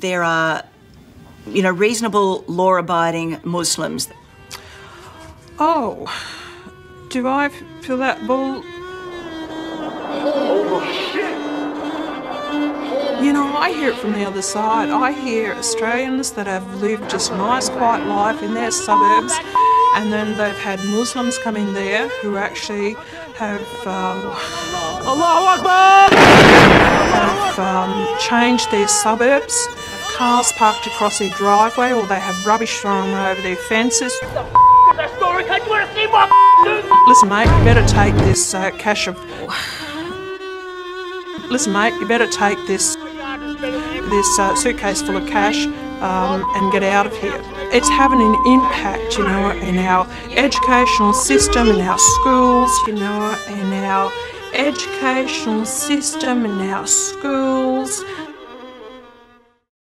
there are, you know, reasonable, law-abiding Muslims. Oh, do I feel that bull? You know, I hear it from the other side. I hear Australians that have lived just nice, quiet life in their suburbs, and then they've had Muslims come in there who actually have um, have um, changed their suburbs. Cars parked across their driveway, or they have rubbish thrown over their fences. Listen, mate, you better take this uh, cash of. Listen, mate, you better take this this uh, suitcase full of cash um, and get out of here. It's having an impact, you know, in our educational system, in our schools, you know, in our educational system, in our schools.